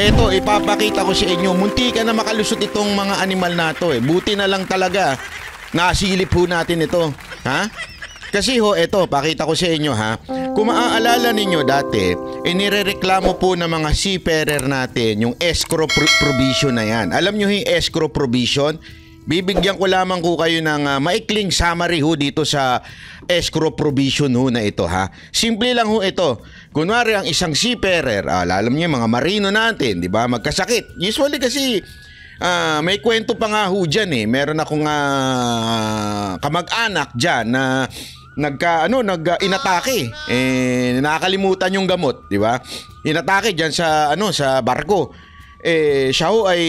Eto, ipapakita ko sa inyo. Munti ka na makalusot itong mga animal na to eh. Buti na lang talaga. Nasilip ho natin ito. Ha? Kasi ho, eto, pakita ko sa inyo ha. Kung maaalala ninyo dati, inirereklamo po ng mga seafarer natin yung escrow pro- provision na yan. Alam nyo yung escrow provision? Bibigyan ko lamang ko kayo ng ah, maikling summary ho dito sa escrow provision ho na ito ha. Simple lang ho ito. Kunwari ang isang seafarer, ah, alam niyo mga marino natin, di ba, magkasakit. Usually kasi ah, may kwento pa nga ho dyan eh. Meron akong ah, kamag-anak dyan na nagka ano nag ah, inatake eh nakakalimutan yung gamot di ba inatake diyan sa ano sa barko eh siya ho ay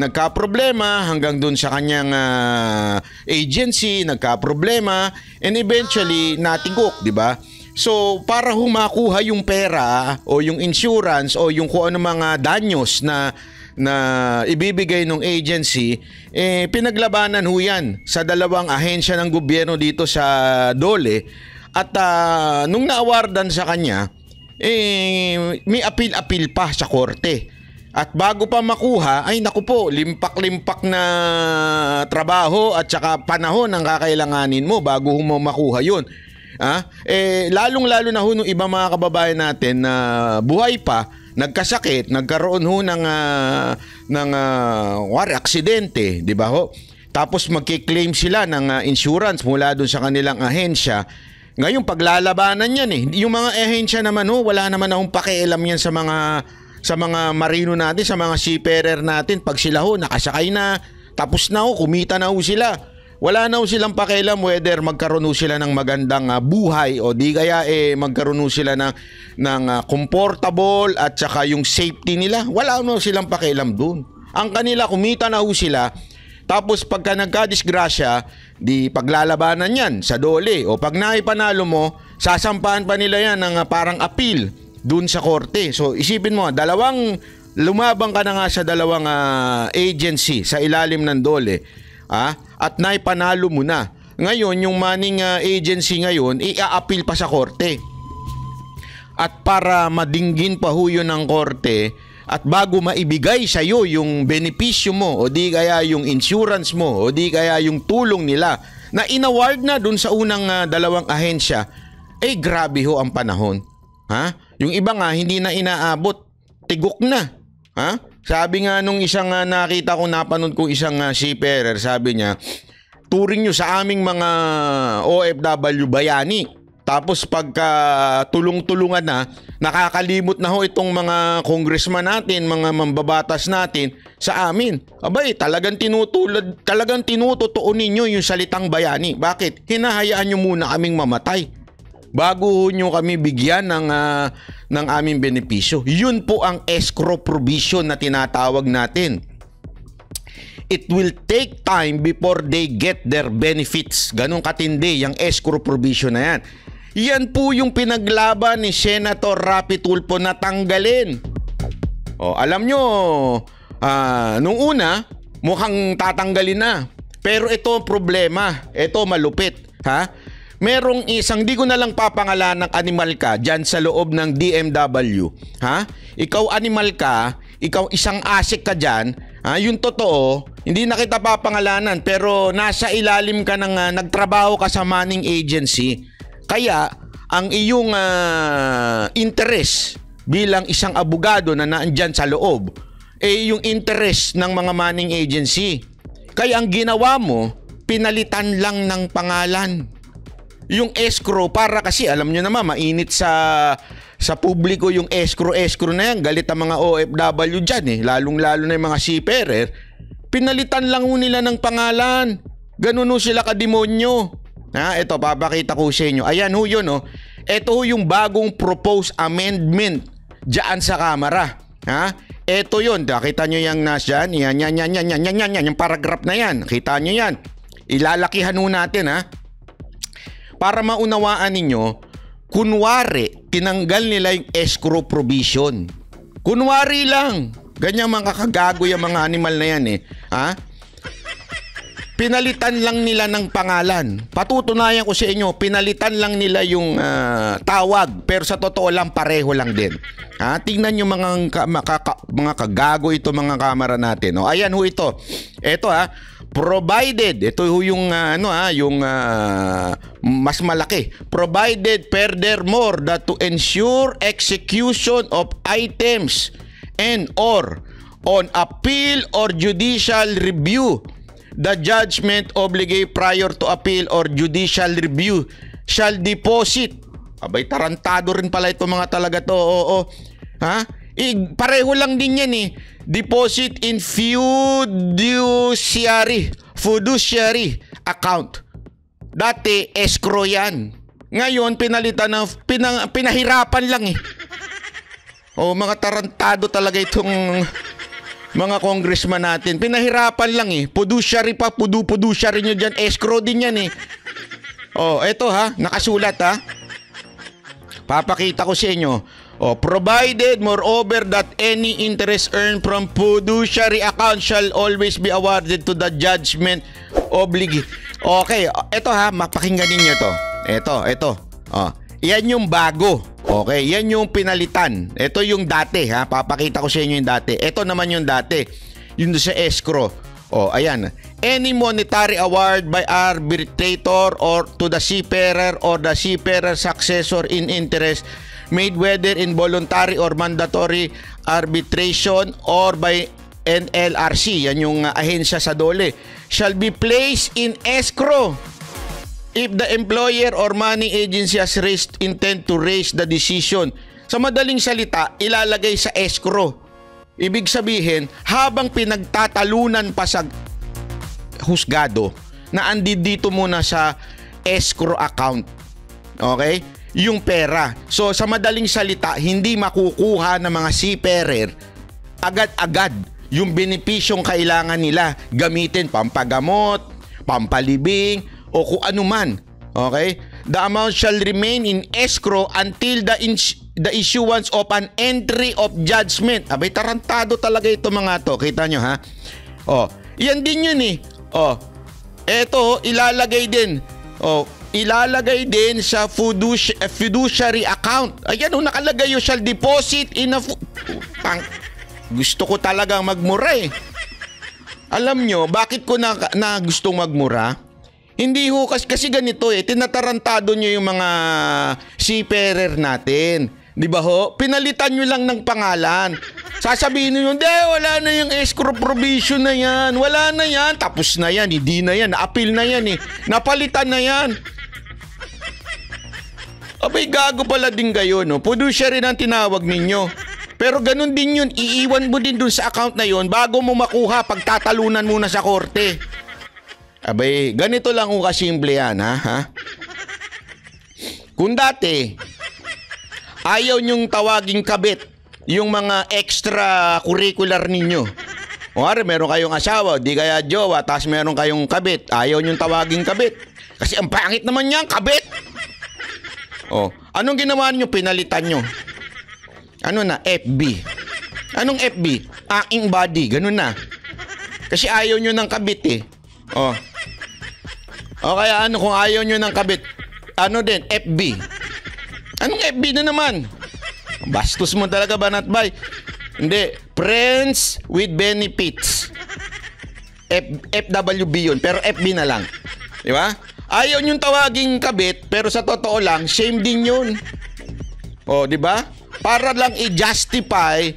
nagka-problema hanggang dun sa kanyang ah, agency nagka-problema and eventually natigok di ba So, para humakuha yung pera o yung insurance o yung kung ano mga danyos na na ibibigay ng agency, eh, pinaglabanan ho yan sa dalawang ahensya ng gobyerno dito sa Dole. At ah, nung naawardan sa kanya, eh, may apil-apil pa sa korte. At bago pa makuha, ay naku po, limpak-limpak na trabaho at saka panahon ang kakailanganin mo bago mo makuha yun. Ah, eh lalong-lalo na ho nung iba mga kababayan natin na buhay pa, nagkasakit, nagkaroon ho ng ah, ng uh, wari aksidente, 'di ba ho? Tapos magki-claim sila ng ah, insurance mula doon sa kanilang ahensya. Ngayon paglalabanan yan eh. Yung mga ahensya naman ho, wala naman akong pakialam yan sa mga sa mga marino natin, sa mga seafarer natin. Pag sila ho nakasakay na, tapos na ho, kumita na ho sila. Wala na ho silang pakialam whether magkaroon ho sila ng magandang ah, buhay o di kaya eh magkaroon ho sila ng, ng ah, comfortable at saka yung safety nila. Wala na ho silang pakialam doon. Ang kanila kumita na ho sila tapos pagka nagka-disgrasya, di paglalabanan yan sa dole. O pag naipanalo mo, sasampahan pa nila yan ng ah, parang appeal dun sa korte. So isipin mo, dalawang lumabang ka na nga sa dalawang ah, agency sa ilalim ng dole. Ah, at naipanalo mo na. Ngayon, yung manning ah, agency ngayon, i-appeal pa sa korte. At para madinggin pa ho ng korte, at bago maibigay sa iyo yung benepisyo mo o di kaya yung insurance mo o di kaya yung tulong nila na inaward na dun sa unang ah, dalawang ahensya, eh grabe ho ang panahon. Ha? Yung iba nga hindi na inaabot, tigok na. Ha? Sabi nga nung isang ah, nakita ko napanood kong isang uh, seafarer, sabi niya, turing nyo sa aming mga OFW bayani. Tapos pagka tulong-tulungan na, nakakalimot na ho itong mga congressman natin, mga mambabatas natin sa amin. Abay, talagang tinutulad, talagang tinutotoo ninyo yung salitang bayani. Bakit? Hinahayaan nyo muna kaming mamatay bago nyo kami bigyan ng, ah, ng aming benepisyo. Yun po ang escrow provision na tinatawag natin. It will take time before they get their benefits. Ganong katindi yung escrow provision na yan. Yan po yung pinaglaban ni Senator Rapi Tulfo na tanggalin. O, alam nyo, ah, nung una, mukhang tatanggalin na. Pero ito ang problema. Ito malupit. Ha? Merong isang, di ko na lang papangalan ng animal ka dyan sa loob ng DMW. Ha? Ikaw animal ka, ikaw isang asik ka dyan, ha? yung totoo, hindi na kita papangalanan pero nasa ilalim ka ng ah, nagtrabaho ka sa manning agency. Kaya ang iyong ah, interest bilang isang abogado na naandyan sa loob, eh yung interest ng mga manning agency. Kaya ang ginawa mo, pinalitan lang ng pangalan yung escrow para kasi alam nyo naman mainit sa sa publiko yung escrow escrow na yan. Galit ang mga OFW dyan eh. Lalong lalo na yung mga seafarer pinalitan lang nila ng pangalan. Ganun ho sila kademonyo. Ha? Ito papakita ko sa inyo. Ayan ho yun oh. Ito ho yung bagong proposed amendment dyan sa kamera. Ha? Ito yun. Nakita nyo yung nas dyan? Yan yan yan yan yan yan yan. Yung paragraph na yan. Kita nyo yan. Ilalakihan ho natin ha para maunawaan ninyo, kunwari, tinanggal nila yung escrow provision. Kunwari lang. Ganyan mga kagago yung mga animal na yan eh. Ha? pinalitan lang nila ng pangalan. Patutunayan ko sa inyo, pinalitan lang nila yung ah, tawag, pero sa totoo lang pareho lang din. Ha, tingnan nyo mga, ka- makaka- mga kagago ito mga kamera natin. O, ayan ho ito. Ito ha, provided, ito yung ah, ano ha, yung ah, mas malaki. Provided furthermore that to ensure execution of items and or on appeal or judicial review the judgment obligate prior to appeal or judicial review shall deposit. Abay tarantado rin pala ito mga talaga to. Oo. Ha I, pareho lang din yan eh deposit in fiduciary fiduciary account dati escrow yan ngayon pinalitan ng pinang, pinahirapan lang eh Oh, mga tarantado talaga itong mga congressman natin. Pinahirapan lang eh. Pudusyari pa, pudu-pudusyari nyo dyan. Escrow din yan eh. Oh, eto ha, nakasulat ha. Papakita ko sa inyo. Oh, provided moreover that any interest earned from fiduciary account shall always be awarded to the judgment oblig. Okay, eto ha, mapakinggan ninyo to. Eto, eto. Oh, yan yung bago. Okay, yan yung pinalitan. Ito yung dati ha. Papakita ko sa inyo yung dati. Ito naman yung dati. Yung sa escrow. Oh, ayan. Any monetary award by arbitrator or to the seafarer or the seafarer successor in interest made whether in voluntary or mandatory arbitration or by NLRC, yan yung uh, ahensya sa dole, shall be placed in escrow if the employer or money agency has raised intent to raise the decision. Sa madaling salita, ilalagay sa escrow. Ibig sabihin, habang pinagtatalunan pa sa husgado, na andi dito muna sa escrow account. Okay? Yung pera. So sa madaling salita, hindi makukuha ng mga seafarer agad-agad yung benepisyong kailangan nila gamitin pampagamot, pampalibing, o kung ano man. Okay? The amount shall remain in escrow until the ins- the issuance of an entry of judgment. Abay, tarantado talaga ito mga to. Kita nyo ha? Oh, yan din yun eh. Oh, eto, ilalagay din. Oh, ilalagay din sa eh, fiduciary account. Ayan, oh, nakalagay yung shall deposit in a... fu- Pang, gusto ko talagang magmura eh. Alam nyo, bakit ko na, na gustong magmura? Hindi ho, kasi, kasi ganito eh, tinatarantado nyo yung mga seafarer natin. Di ba ho? Pinalitan nyo lang ng pangalan. Sasabihin nyo, hindi, wala na yung escrow provision na yan. Wala na yan. Tapos na yan, hindi na yan. Appeal na yan eh. Napalitan na yan. Abay, gago pala din kayo, no? Fiduciary ang tinawag ninyo. Pero ganun din yun, iiwan mo din dun sa account na yun bago mo makuha pagtatalunan muna sa korte. Abay, ganito lang ko kasimple yan, ha? ha? Kung dati, ayaw nyong tawaging kabit yung mga extra curricular ninyo. O nga meron kayong asawa, di kaya jowa, tapos meron kayong kabit. Ayaw nyong tawaging kabit. Kasi ang pangit naman niyan, kabit. O, anong ginawa niyo? Pinalitan nyo. Ano na? FB. Anong FB? Aking body. Ganun na. Kasi ayaw nyo ng kabit eh. Oh. O kaya ano kung ayaw nyo ng kabit? Ano din? FB. Anong FB na naman? Bastos mo talaga, Banat Bay. Hindi. Friends with benefits. F, FWB yun. Pero FB na lang. Di ba? Ayaw nyong tawaging kabit, pero sa totoo lang, shame din yun. O, di ba? Para lang i-justify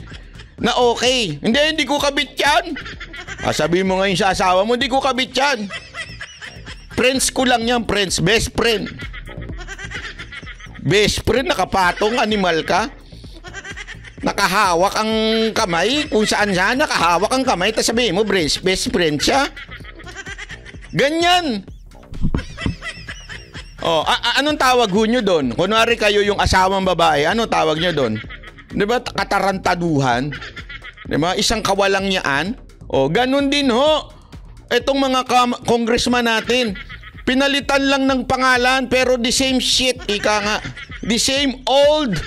na okay. Hindi, hindi ko kabit yan. Ah, sabi mo ngayon sa asawa mo, hindi ko kabit yan. Friends ko lang yan, friends. Best friend. Best friend, nakapatong, animal ka. Nakahawak ang kamay, kung saan siya, nakahawak ang kamay, tapos sabihin mo, best, best friend siya. Ganyan. Oh, a- a- anong tawag ho nyo doon? Kunwari kayo yung asawang babae, anong tawag nyo doon? Di ba? Katarantaduhan. Di ba? Isang kawalang niyaan. O, ganun din ho. Itong mga kam- congressman natin, pinalitan lang ng pangalan pero the same shit, ika nga. The same old.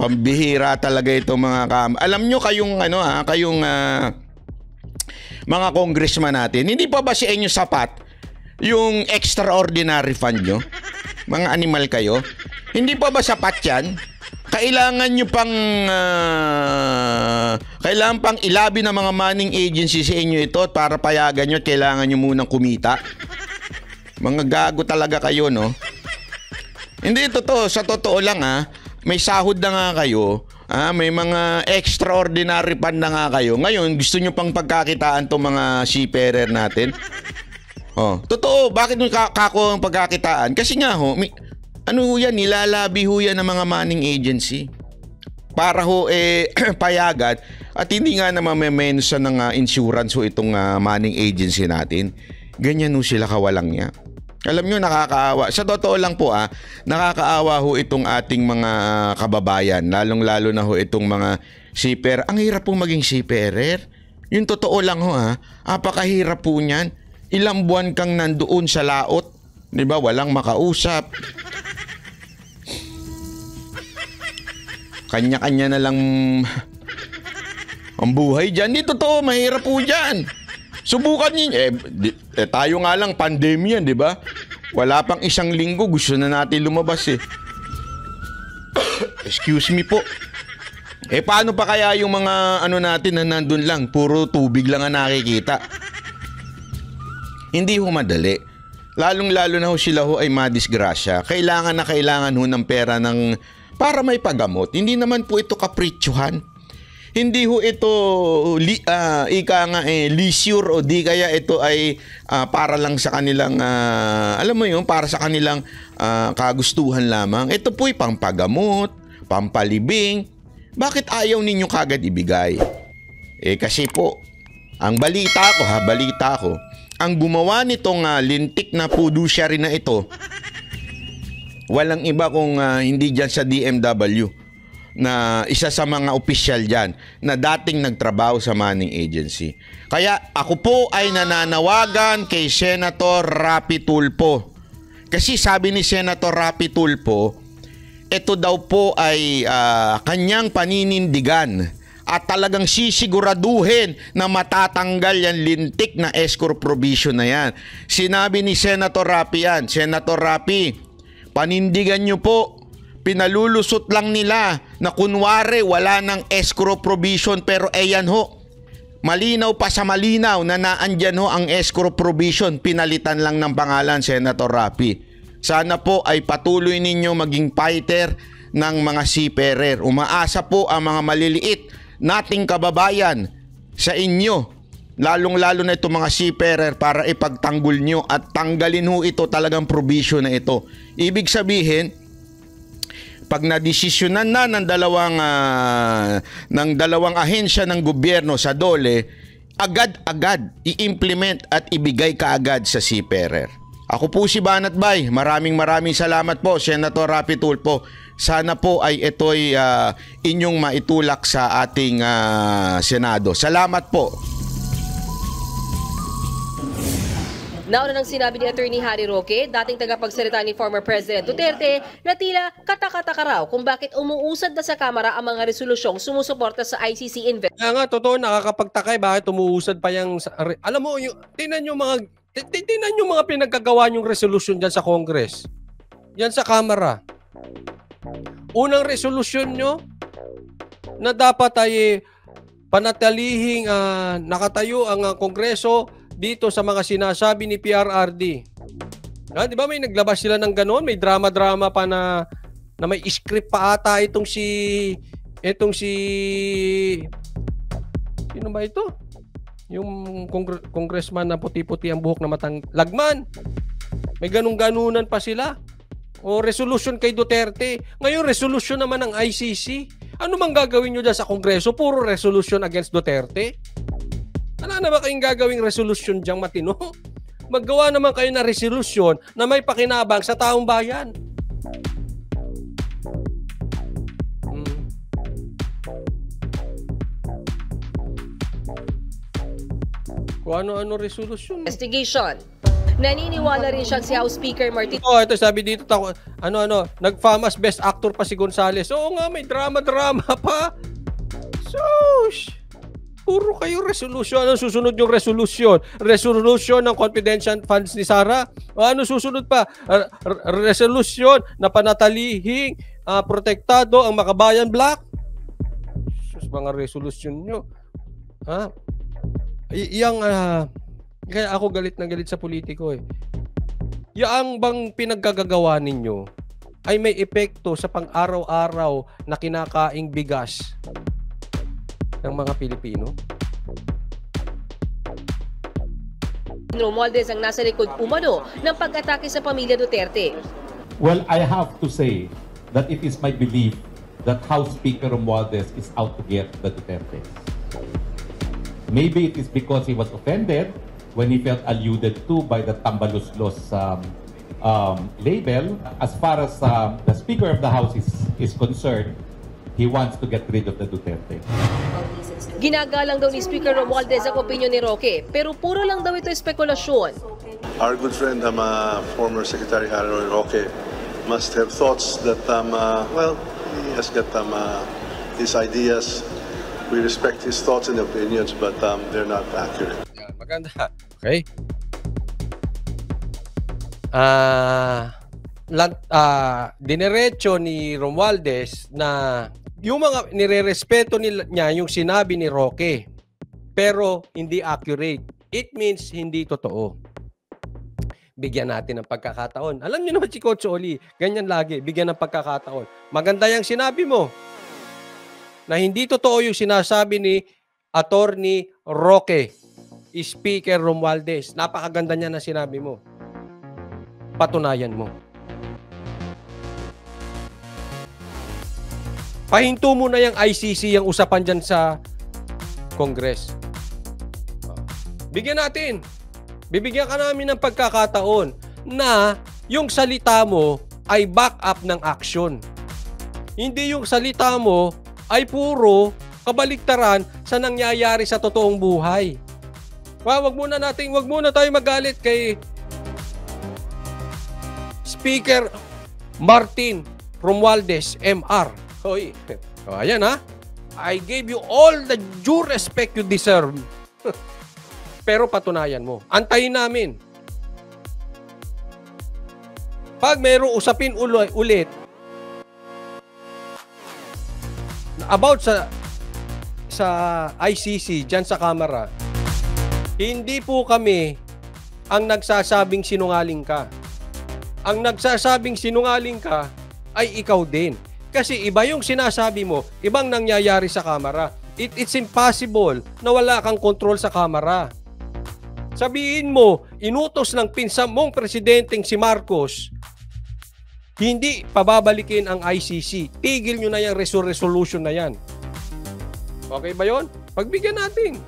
Pambihira talaga itong mga kam. Alam nyo kayong ano ha, kayong ah, mga congressman natin. Hindi pa ba si inyo sapat yung extraordinary fund nyo? Mga animal kayo? Hindi pa ba sapat yan? Kailangan nyo pang uh, kailangan pang ilabi ng mga manning agency sa inyo ito para payagan nyo at kailangan nyo munang kumita. Mga gago talaga kayo, no? Hindi totoo, sa totoo lang ha, may sahod na nga kayo, ah, may mga extraordinary pan na nga kayo. Ngayon, gusto nyo pang pagkakitaan tong mga seafarer natin? Oh, totoo, bakit nung kako ang pagkakitaan? Kasi nga ho, may, ano ho yan, nilalabi ho yan ng mga manning agency. Para ho eh payagan at hindi nga naman may mensa ng uh, insurance ho itong uh, manning agency natin. Ganyan ho sila kawalang niya. Alam nyo, nakakaawa. Sa totoo lang po ah, nakakaawa ho itong ating mga kababayan. Lalong-lalo na ho itong mga seafarer. Ang hirap po maging seafarer. Yung totoo lang ho ah, apakahirap po niyan. Ilang buwan kang nandoon sa laot. Di ba? Walang makausap. Kanya-kanya na lang ang buhay dyan. Di totoo, mahirap po dyan. Subukan niyo. Eh, di, eh, tayo nga lang, pandemya, di ba? Wala pang isang linggo, gusto na natin lumabas eh. Excuse me po. Eh paano pa kaya yung mga ano natin na nandun lang, puro tubig lang ang nakikita? Hindi ho madali. Lalong-lalo na ho sila ho ay madisgrasya. Kailangan na kailangan ho ng pera ng para may pagamot. Hindi naman po ito kapritsuhan. Hindi ho ito li, uh, ika nga eh, leisure o di kaya ito ay uh, para lang sa kanilang uh, alam mo yun, para sa kanilang uh, kagustuhan lamang. Ito po'y pampagamot, pampalibing. Bakit ayaw ninyo kagad ibigay? Eh kasi po, ang balita ko ha, balita ko, ang gumawa nitong uh, lintik na fiduciary na ito Walang iba kung uh, hindi dyan sa DMW na isa sa mga opisyal dyan na dating nagtrabaho sa Manning Agency. Kaya ako po ay nananawagan kay Senator Rapi Tulpo. Kasi sabi ni Senator Rapi Tulpo, ito daw po ay uh, kanyang paninindigan at talagang sisiguraduhin na matatanggal yan lintik na escrow provision na yan. Sinabi ni Senator Rapi yan, Senator Rapi, Panindigan nyo po, pinalulusot lang nila na kunwari wala ng escrow provision pero ayan ho, malinaw pa sa malinaw na naandyan ho ang escrow provision, pinalitan lang ng pangalan Senator Rapi. Sana po ay patuloy ninyo maging fighter ng mga seafarer. Umaasa po ang mga maliliit nating kababayan sa inyo lalong-lalo na itong mga seafarer para ipagtanggol nyo at tanggalin ho ito talagang provision na ito. Ibig sabihin, pag nadesisyonan na ng dalawang uh, ng dalawang ahensya ng gobyerno sa DOLE, agad-agad i-implement at ibigay kaagad sa seafarer. Ako po si Banat Bay. Maraming maraming salamat po, Senator Rapi Tulpo. Sana po ay ito'y uh, inyong maitulak sa ating uh, Senado. Salamat po. Nauna nang sinabi ni Attorney Harry Roque, dating tagapagsalita ni former President Duterte, na tila katakataka raw kung bakit umuusad na sa Kamara ang mga resolusyong sumusuporta sa ICC investigation. Kaya nga, totoo, nakakapagtakay bakit umuusad pa yung... Alam mo, yung, tingnan yung mga... Tingnan yung mga pinagkagawa yung resolution dyan sa Congress. Yan sa Kamara. Unang resolution nyo na dapat ay panatalihing uh, nakatayo ang uh, Kongreso dito sa mga sinasabi ni PRRD. Ah, di ba may naglabas sila ng ganoon, may drama-drama pa na na may script pa ata itong si itong si Sino ba ito? Yung kongre- congressman na puti-puti ang buhok na matang lagman. May ganung-ganunan pa sila. O resolution kay Duterte. Ngayon resolution naman ng ICC. Ano mang gagawin nyo dyan sa Kongreso? Puro resolution against Duterte? Wala na ba kayong gagawing resolution diyang matino? Maggawa naman kayo na resolution na may pakinabang sa taong bayan. Hmm. Kung ano-ano resolution. Investigation. Naniniwala rin siya si House Speaker Martin. Oh, ito sabi dito tako, ano ano, nag-famous best actor pa si Gonzales. Oo nga, may drama-drama pa. Sus! Puro kayo resolution. Ano susunod yung resolution? Resolution ng confidential funds ni Sara? O ano susunod pa? R- resolution na panatalihing ah, protektado ang makabayan black? Sus, mga resolution nyo. Ha? Y- yang, ah, kaya ako galit na galit sa politiko eh. Yang bang pinaggagawa ninyo ay may epekto sa pang-araw-araw na kinakaing bigas ng mga Pilipino? Romualdez ang nasa likod umano ng pag-atake sa pamilya Duterte. Well, I have to say that it is my belief that House Speaker Romualdez is out to get the Duterte. Maybe it is because he was offended when he felt alluded to by the Tambaluslos um, um, label. As far as um, the Speaker of the House is, is concerned, he wants to get rid of the Duterte. Ginagalang daw ni Speaker Romualdez ang opinyon ni Roque, pero puro lang daw ito espekulasyon. Our good friend, um, uh, former Secretary Harry Roque, must have thoughts that, um, uh, well, he has got um, uh, his ideas. We respect his thoughts and opinions, but um, they're not accurate. Yan, maganda. Okay? Ah, lant, ah, dinerecho ni Romualdez na yung mga nirerespeto niya yung sinabi ni Roque pero hindi accurate. It means hindi totoo. Bigyan natin ng pagkakataon. Alam niyo naman si Coach Oli, ganyan lagi, bigyan ng pagkakataon. Maganda yung sinabi mo na hindi totoo yung sinasabi ni Attorney Roque, Speaker Romualdez. Napakaganda niya na sinabi mo. Patunayan mo. Pahinto mo na yung ICC yung usapan dyan sa Congress. Bigyan natin. Bibigyan ka namin ng pagkakataon na yung salita mo ay back up ng action. Hindi yung salita mo ay puro kabaliktaran sa nangyayari sa totoong buhay. Wa, wag muna natin, wag muna tayo magalit kay Speaker Martin Romualdez, MR. Hoy, o, ayan ha. I gave you all the due respect you deserve. Pero patunayan mo. Antayin namin. Pag mayroong usapin ulit about sa sa ICC dyan sa kamera, hindi po kami ang nagsasabing sinungaling ka. Ang nagsasabing sinungaling ka ay ikaw din. Kasi iba yung sinasabi mo, ibang nangyayari sa kamera. It, it's impossible na wala kang control sa kamera. Sabihin mo, inutos ng pinsang mong presidenteng si Marcos, hindi pababalikin ang ICC. Tigil nyo na yung resol- resolution na yan. Okay ba yon? Pagbigyan natin.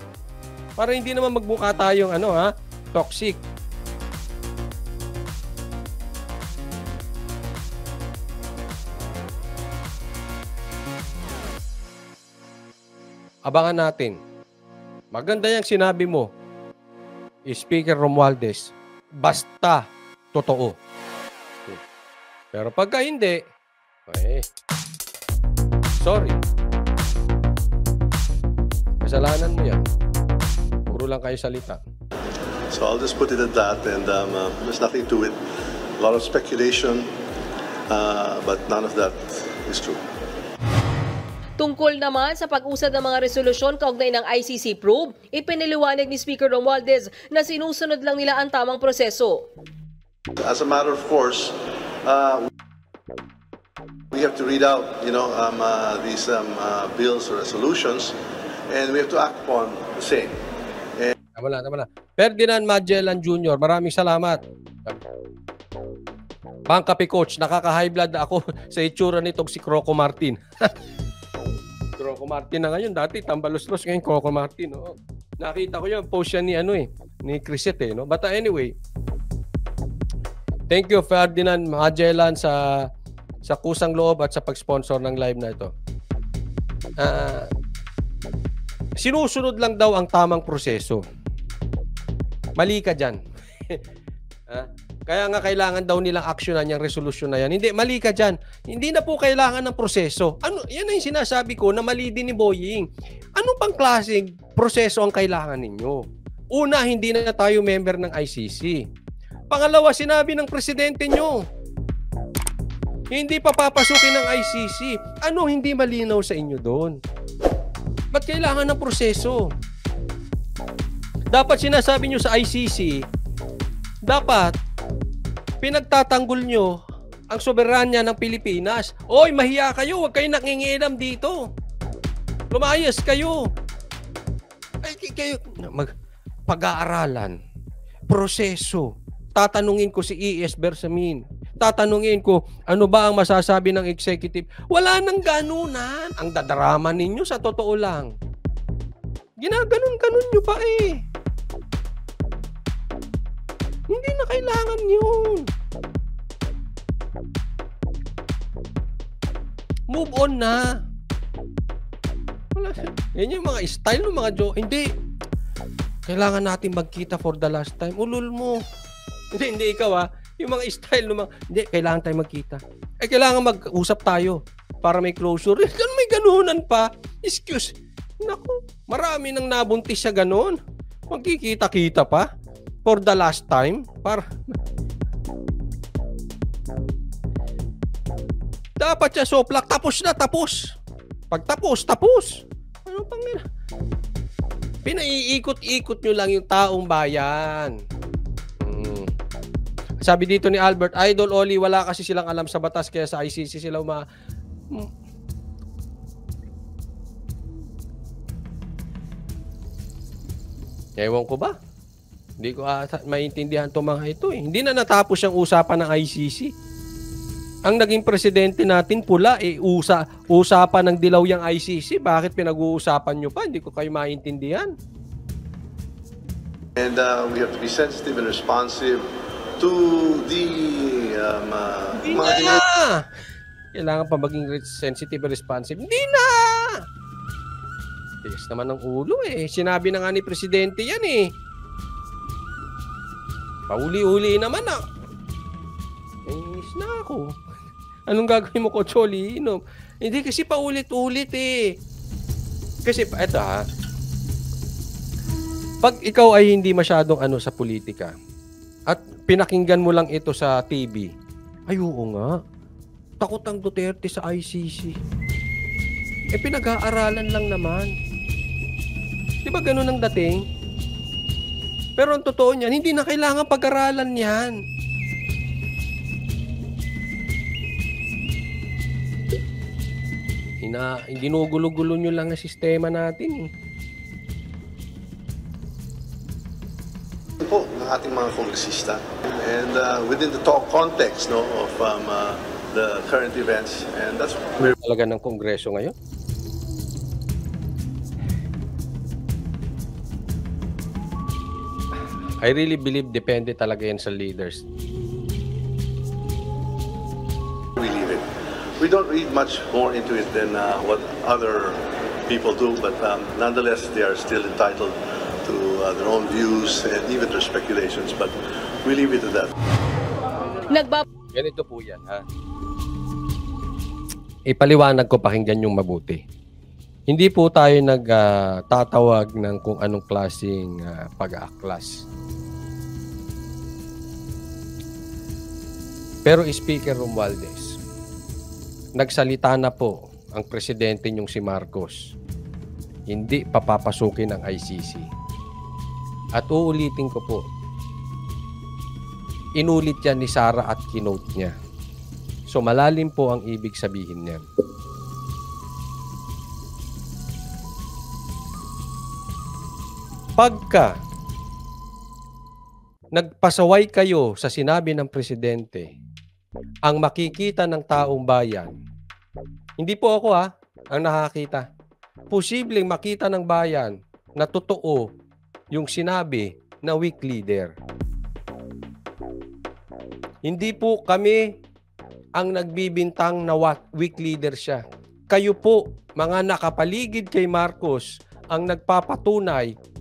Para hindi naman magmukha tayong ano ha, toxic. Abangan natin. Maganda yung sinabi mo, Speaker Romualdez. Basta totoo. Pero pagka hindi, eh, sorry. Kasalanan mo yan. Puro lang kayo salita. So I'll just put it at that, and um, uh, there's nothing to it. A lot of speculation, uh, but none of that is true. Tungkol naman sa pag-usad ng mga resolusyon kaugnay ng ICC probe, ipiniliwanag ni Speaker Romualdez na sinusunod lang nila ang tamang proseso. As a matter of course, uh, we have to read out, you know, um, uh, these um, uh, bills or resolutions, and we have to act upon the same. Tama na, tama na. Ferdinand Magellan Jr., maraming salamat. Pangkapi coach, nakaka-high blood ako sa itsura nitong si Croco Martin. Croco Martin na ngayon, dati tambalos-los ngayon Croco Martin. Oh. Nakita ko yung post siya ni ano eh, ni Criset eh. No? But uh, anyway, thank you Ferdinand Magellan sa sa kusang loob at sa pag-sponsor ng live na ito. Ah, sinusunod lang daw ang tamang proseso. Mali ka dyan. Ha? Kaya nga kailangan daw nilang aksyonan yung resolution na yan. Hindi, mali ka dyan. Hindi na po kailangan ng proseso. Ano, yan ang sinasabi ko na mali din ni Boying. Ano pang klaseng proseso ang kailangan ninyo. Una, hindi na tayo member ng ICC. Pangalawa, sinabi ng presidente nyo, hindi pa papasukin ng ICC. Ano hindi malinaw sa inyo doon? Ba't kailangan ng proseso? Dapat sinasabi nyo sa ICC, dapat pinagtatanggol nyo ang soberanya ng Pilipinas. Oy, mahiya kayo. Huwag kayo nakingialam dito. Lumayas kayo. Ay, kayo, mag, pag-aaralan, proseso. Tatanungin ko si E.S. Bersamin. Tatanungin ko, ano ba ang masasabi ng executive? Wala nang ganunan. Ang dadrama ninyo sa totoo lang. Ginaganon-ganon nyo pa eh. Hindi na kailangan yun. Move on na. Wala. Yan yung mga style ng mga jo. Hindi. Kailangan natin magkita for the last time. Ulul mo. Hindi, hindi ikaw ah. Yung mga style ng mga, hindi, kailangan tayo magkita. Eh, kailangan mag-usap tayo para may closure. Eh, may ganunan pa. Excuse. Naku, marami nang nabuntis sa ganun. Magkikita-kita pa for the last time. Para, Dapat siya soplak. Tapos na, tapos. Pag tapos, tapos. Ano pang Pinaiikot-ikot nyo lang yung taong bayan. Hmm. Sabi dito ni Albert, Idol Oli, wala kasi silang alam sa batas kaya sa ICC sila uma... Hmm. Ewan ko ba? Hindi ko ata maintindihan itong mga ito eh. Hindi na natapos yung usapan ng ICC ang naging presidente natin pula eh usa usapan ng dilaw yung ICC bakit pinag-uusapan nyo pa? Hindi ko kayo maintindihan. And uh, we have to be sensitive and responsive to the um, uh, hindi mga na! kailangan pa maging sensitive and responsive. Hindi na! Tigas naman ng ulo eh. Sinabi na nga ni presidente yan eh pauli-uli naman ah Naiinis na ako. Anong gagawin mo, Kocholi? Inom. Hindi kasi paulit-ulit eh. Kasi, eto ha. Pag ikaw ay hindi masyadong ano sa politika, at pinakinggan mo lang ito sa TV, ay oo nga. Takot ang Duterte sa ICC. Eh pinag-aaralan lang naman. Di ba ganun ang dating? Pero ang totoo niyan, hindi na kailangan pag-aralan yan. Ina, ginugulo-gulo nyo lang ang sistema natin eh. po ng ating mga kongresista. And uh, within the talk context no, of um, uh, the current events, and that's where Talaga ng kongreso ngayon. I really believe depende talaga yan sa leaders. we leave it. We don't read much more into it than uh, what other people do, but um, nonetheless, they are still entitled to uh, their own views and even their speculations. But we leave it to that. Nagbab Ganito po yan, ha? Ipaliwanag ko pakinggan yung mabuti. Hindi po tayo nagtatawag ng kung anong klaseng ah, pag-aaklas. Pero Speaker Romualdez, nagsalita na po ang presidente niyong si Marcos. Hindi papapasukin ng ICC. At uulitin ko po, inulit yan ni Sara at kinote niya. So malalim po ang ibig sabihin niyan. Pagka nagpasaway kayo sa sinabi ng presidente, ang makikita ng taong bayan, hindi po ako ha, ang nakakita. Posibleng makita ng bayan na totoo yung sinabi na weak leader. Hindi po kami ang nagbibintang na weak leader siya. Kayo po, mga nakapaligid kay Marcos, ang nagpapatunay.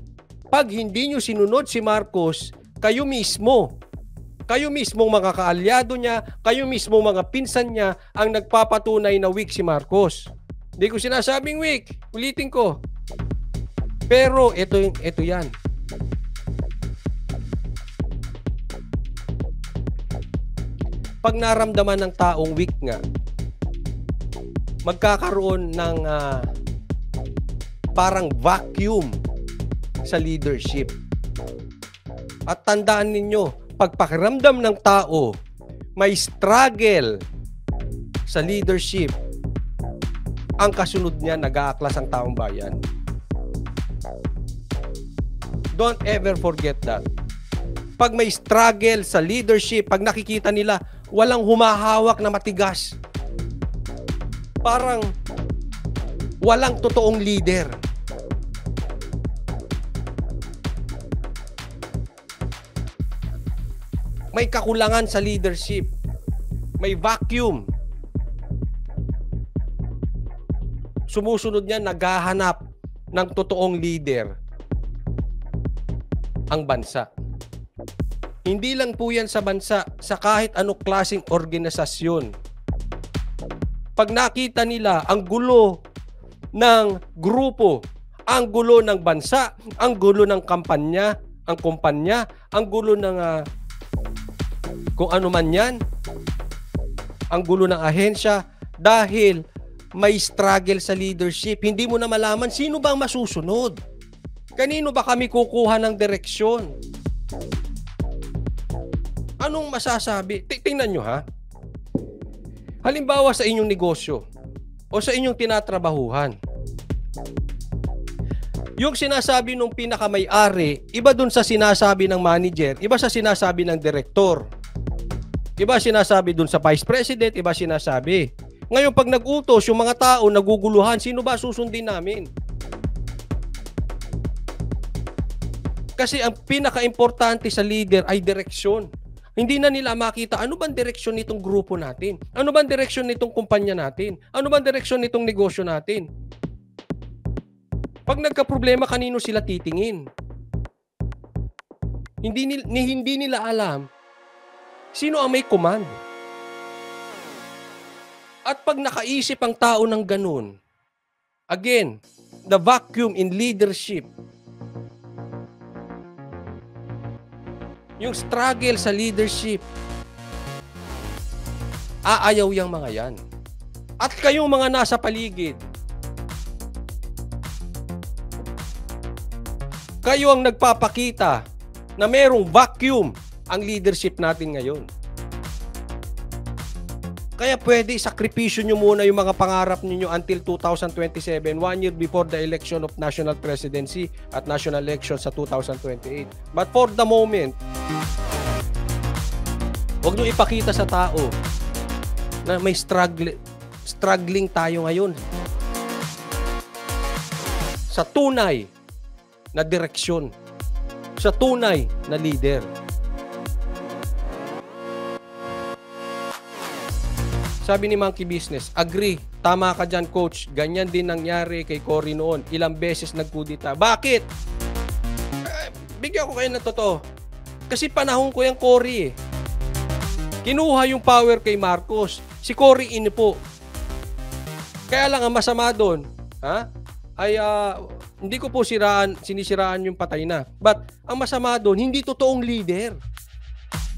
Pag hindi nyo sinunod si Marcos, kayo mismo, kayo mismo mga kaalyado niya, kayo mismo mga pinsan niya, ang nagpapatunay na weak si Marcos. Hindi ko sinasabing weak. Ulitin ko. Pero ito, ito yan. Pag naramdaman ng taong weak nga, magkakaroon ng ah, parang vacuum sa leadership. At tandaan ninyo, pag pakiramdam ng tao, may struggle sa leadership, ang kasunod niya nag-aaklas ang taong bayan. Don't ever forget that. Pag may struggle sa leadership, pag nakikita nila walang humahawak na matigas, parang walang totoong leader. May kakulangan sa leadership. May vacuum. Sumusunod niya, naghahanap ng totoong leader ang bansa. Hindi lang po yan sa bansa, sa kahit anong klaseng organisasyon. Pag nakita nila ang gulo ng grupo, ang gulo ng bansa, ang gulo ng kampanya, ang kumpanya, ang gulo ng ah, kung ano man yan, ang gulo ng ahensya, dahil may struggle sa leadership, hindi mo na malaman sino ba ang masusunod. Kanino ba kami kukuha ng direksyon? Anong masasabi? Ti- Tingnan nyo ha. Halimbawa sa inyong negosyo o sa inyong tinatrabahuhan. Yung sinasabi ng pinakamay-ari, iba dun sa sinasabi ng manager, iba sa sinasabi ng direktor. Iba sinasabi dun sa vice president, iba sinasabi. Ngayon pag nag-utos, yung mga tao naguguluhan, sino ba susundin namin? Kasi ang pinaka-importante sa leader ay direksyon. Hindi na nila makita ano bang direksyon nitong grupo natin? Ano bang direksyon nitong kumpanya natin? Ano bang direksyon nitong negosyo natin? Pag nagka-problema, kanino sila titingin? Hindi, nil- ni, hindi nila alam sino ang may command. At pag nakaisip ang tao ng ganun, again, the vacuum in leadership yung struggle sa leadership. Aayaw yung mga yan. At kayong mga nasa paligid, kayo ang nagpapakita na merong vacuum ang leadership natin ngayon. Kaya pwede sakripisyo nyo muna yung mga pangarap ninyo until 2027, one year before the election of national presidency at national election sa 2028. But for the moment, Huwag nyo ipakita sa tao na may struggle, struggling tayo ngayon. Sa tunay na direksyon. Sa tunay na leader. Sabi ni Monkey Business, agree, tama ka dyan coach. Ganyan din nangyari kay Cory noon. Ilang beses nagkudita. Bakit? Eh, bigyan ko kayo ng totoo. Kasi panahon ko yung Cory eh. Kinuha yung power kay Marcos. Si Cory Inipo. Kaya lang ang masama doon, ha? Ay ah, hindi ko po siraan, sinisiraan yung patay na. But ang masama doon, hindi totoong leader.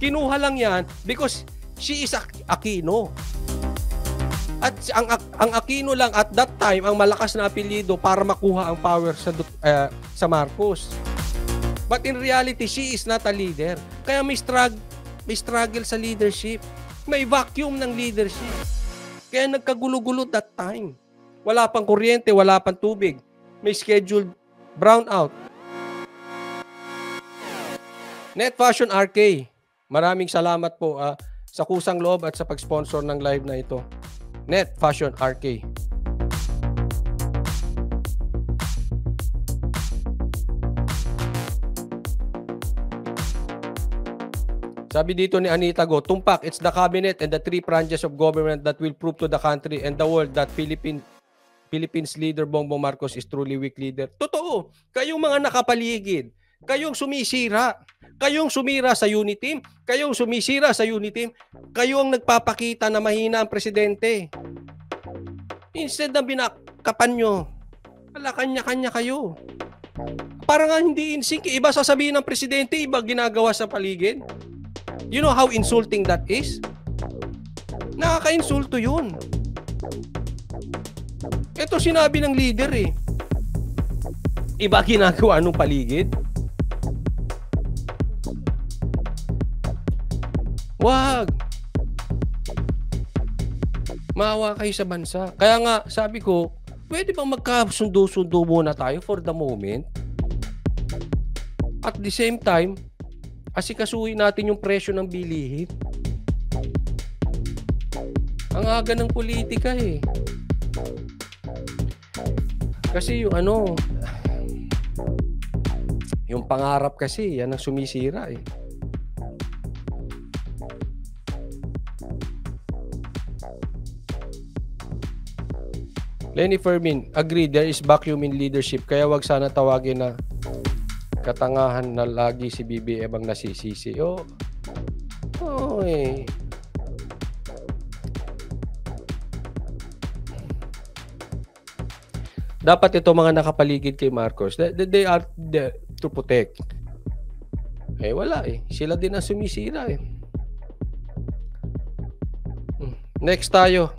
Kinuha lang yan because she is Aquino. At ang ang Aquino lang at that time ang malakas na apelyido para makuha ang power sa eh, sa Marcos. But in reality, she is not a leader. Kaya may struggle may struggle sa leadership. May vacuum ng leadership. Kaya nagkagulo-gulo that time. Wala pang kuryente, wala pang tubig. May scheduled brownout. Net Fashion RK. Maraming salamat po ah, sa kusang loob at sa pag-sponsor ng live na ito. Net Fashion RK. Sabi dito ni Anita Go, tumpak, it's the cabinet and the three branches of government that will prove to the country and the world that Philippine Philippines leader Bongbong Marcos is truly weak leader. Totoo. Kayong mga nakapaligid, kayong sumisira, kayong sumira sa unity team, kayong sumisira sa unity team, kayo ang nagpapakita na mahina ang presidente. Instead na binakapan nyo, wala kanya-kanya kayo. Para nga hindi in sync. Iba sasabihin ng presidente, iba ginagawa sa paligid. You know how insulting that is? Nakaka-insulto yun. Ito sinabi ng leader eh. Iba ginagawa nung paligid. Wag. Maawa kayo sa bansa. Kaya nga, sabi ko, pwede bang magkasundo-sundo muna tayo for the moment? At the same time, asikasuhin natin yung presyo ng bilihin. Ang aga ng politika eh. Kasi yung ano, yung pangarap kasi, yan ang sumisira eh. Lenny Fermin, agree, there is vacuum in leadership. Kaya wag sana tawagin na katangahan na lagi si BBM ang nasisisi. Oh, oh eh. Dapat ito mga nakapaligid kay Marcos, they, they- are there to protect. Eh wala eh. Sila din ang sumisira eh. Hmm. Next tayo.